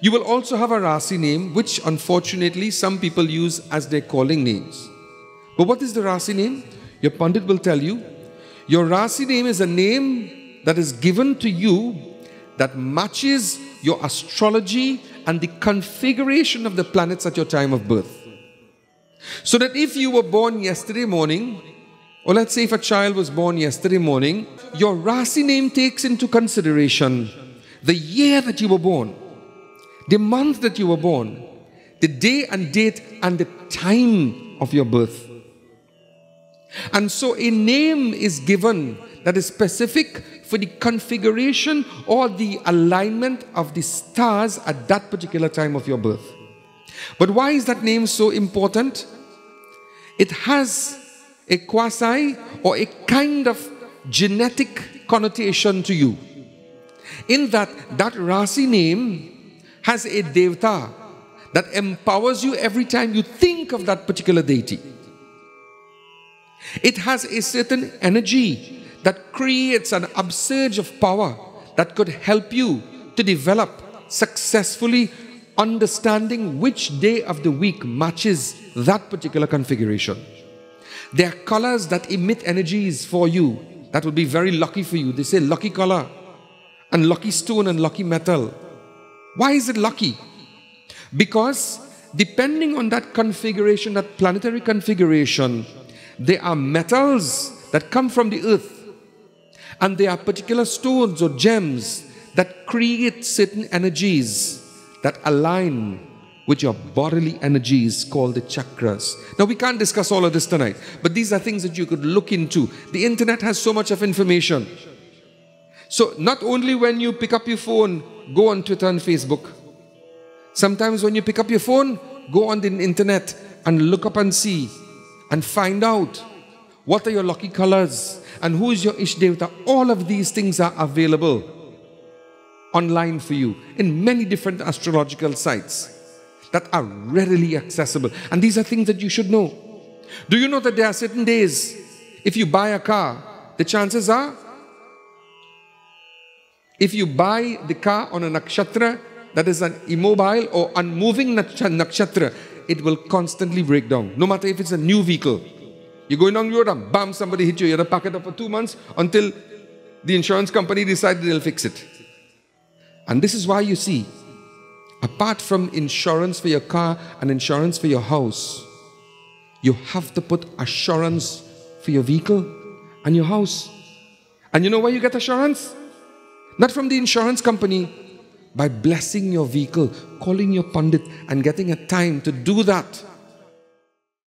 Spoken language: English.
You will also have a Rashi name, which unfortunately some people use as their calling names. But what is the Rashi name? Your Pandit will tell you. Your Rashi name is a name that is given to you that matches your astrology and the configuration of the planets at your time of birth. So that if you were born yesterday morning, or let's say if a child was born yesterday morning, your Rashi name takes into consideration the year that you were born, the month that you were born, the day and date and the time of your birth. And so a name is given that is specific for the configuration or the alignment of the stars at that particular time of your birth. But why is that name so important? It has a quasi or a kind of genetic connotation to you. In that, that Rashi name has a Devta that empowers you every time you think of that particular deity. It has a certain energy that creates an upsurge of power that could help you to develop successfully understanding which day of the week matches that particular configuration. There are colors that emit energies for you that would be very lucky for you. They say lucky color and lucky stone and lucky metal. Why is it lucky? Because depending on that configuration, that planetary configuration, there are metals that come from the earth and there are particular stones or gems that create certain energies that align with your bodily energies called the chakras. Now, we can't discuss all of this tonight, but these are things that you could look into. The internet has so much of information. So, not only when you pick up your phone, go on Twitter and Facebook. Sometimes when you pick up your phone, go on the internet and look up and see and find out what are your lucky colors and who is your Ishdevata. All of these things are available online for you in many different astrological sites that are readily accessible. And these are things that you should know. Do you know that there are certain days, if you buy a car, the chances are, if you buy the car on a nakshatra that is an immobile or unmoving nakshatra, it will constantly break down, no matter if it's a new vehicle. You're going down the road and bam, somebody hit you. You have to pack it up for two months until the insurance company decides they'll fix it. And this is why you see, apart from insurance for your car and insurance for your house, you have to put assurance for your vehicle and your house. And you know where you get assurance? Not from the insurance company, by blessing your vehicle, calling your pundit, and getting a time to do that